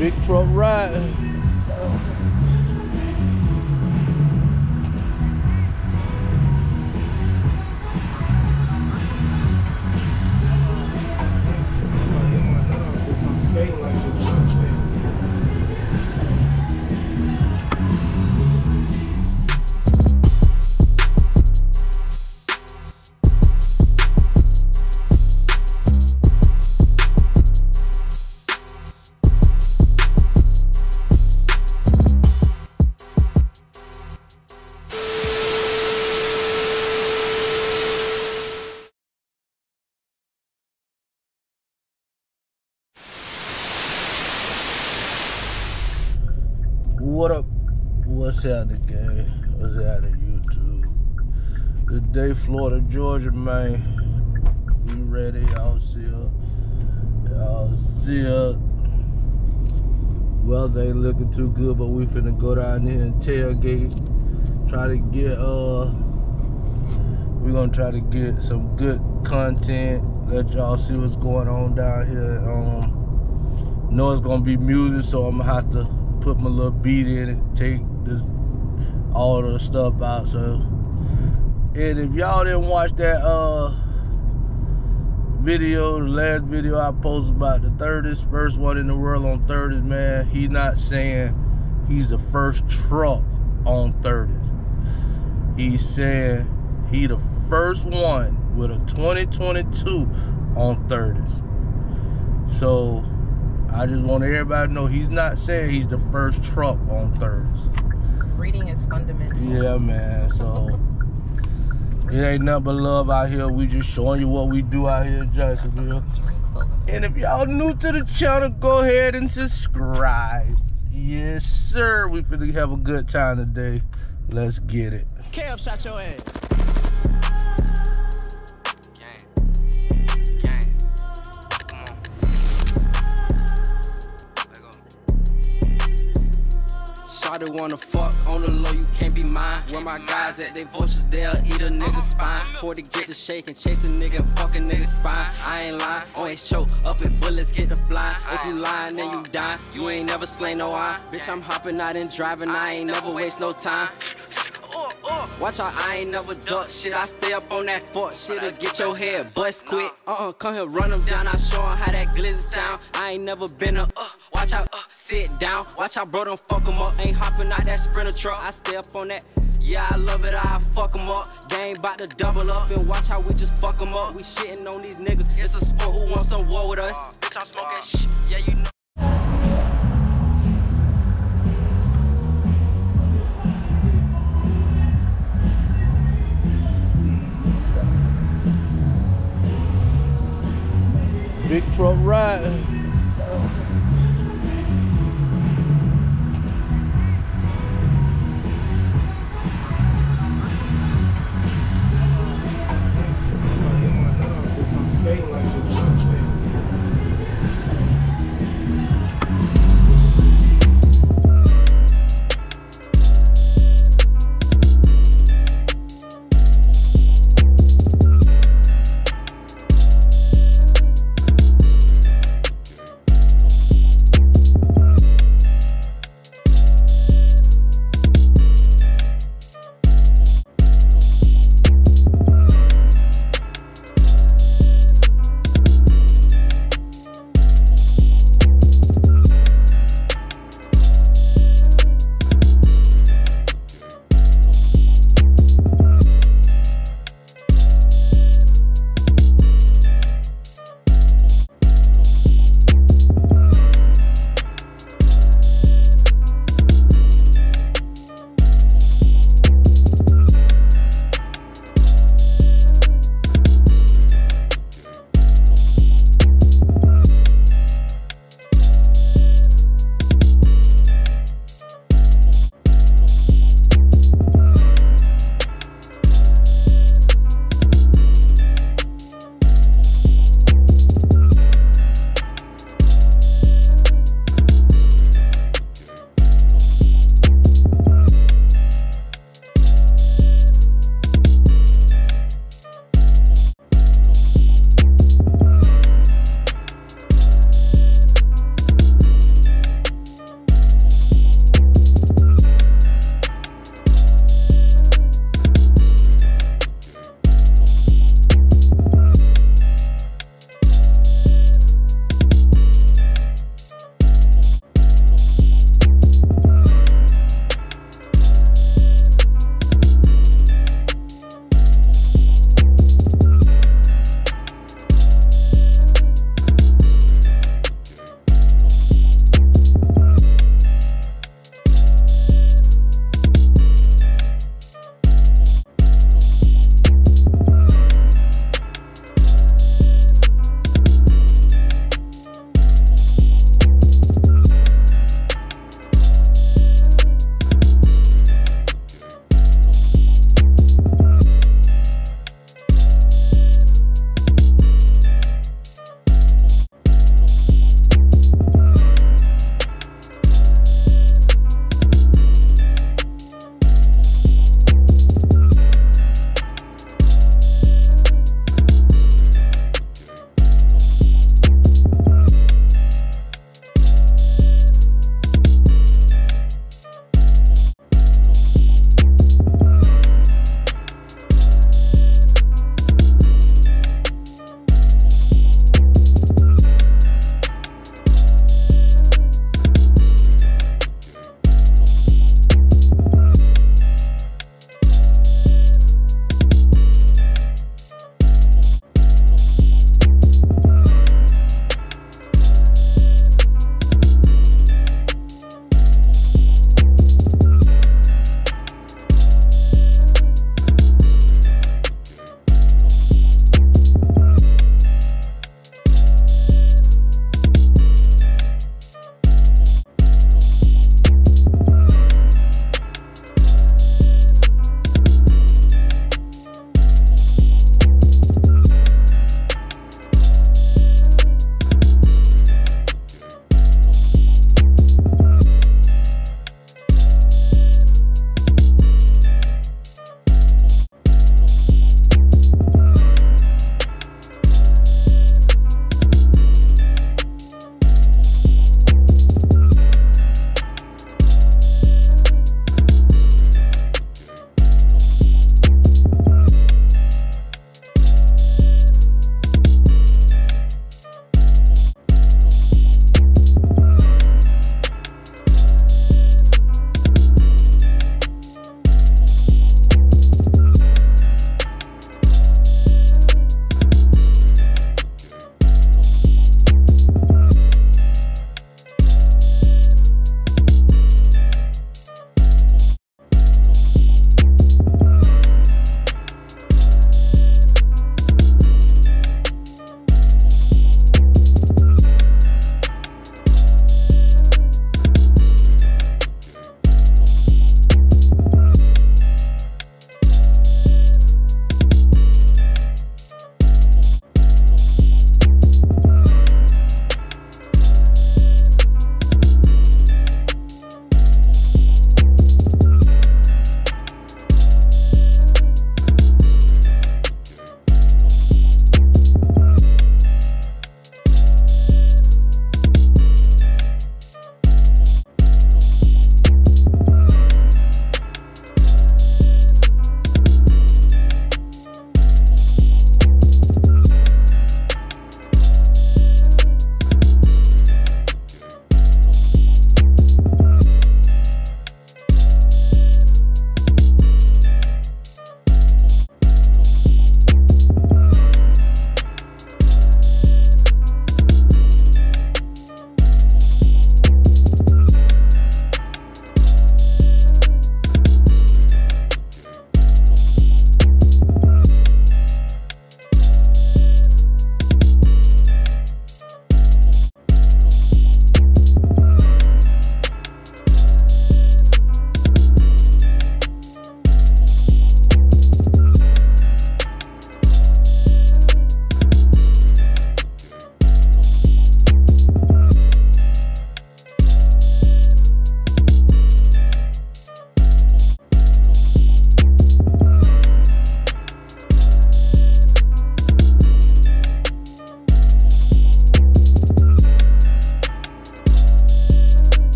Big truck ride. Happening, gang? What's happening, YouTube? Today, Florida, Georgia, man. We ready, y'all see it. Y'all see it. Weather ain't looking too good, but we finna go down here and tailgate. Try to get, uh, we gonna try to get some good content. Let y'all see what's going on down here. Um, know it's gonna be music, so I'm gonna have to put my little beat in it, take this all the stuff out. So, and if y'all didn't watch that uh video, the last video I posted about the thirdest, first one in the world on thirdest, man, he's not saying he's the first truck on thirdest. He's saying he the first one with a 2022 on thirdest. So I just want everybody to know he's not saying he's the first truck on thirds. Reading is fundamental. Yeah, man. So it ain't nothing but love out here. We just showing you what we do out here in Jacksonville. And if y'all new to the channel, go ahead and subscribe. Yes, sir. We finna have a good time today. Let's get it. Cam shot your ass. Shawty wanna fuck on the low, you can't be mine. Where my guys at, they vultures, they'll eat a nigga spine. For to get the shake and chase a nigga and fuck a nigga spine. I ain't lying, always choke up in bullets, get the fly. If you lying, then you die. You ain't never slain no eye. Bitch, I'm hopping out and driving, I ain't never waste no time. Watch out, I ain't never duck shit. I stay up on that fuck shit to get your head bust quick. Uh uh, come here, run them down. I show 'em how that glizzy sound. I ain't never been a uh. Watch out, uh, sit down. Watch out, bro, don't fuck 'em up. Ain't hopping out that sprinter truck. I stay up on that. Yeah, I love it, I fuck 'em up. Game bout to double up and watch how we just fuck 'em up. We shitting on these niggas. It's a sport who wants some war with us. Bitch, I'm smoking shit. Yeah, you know. Truck ride.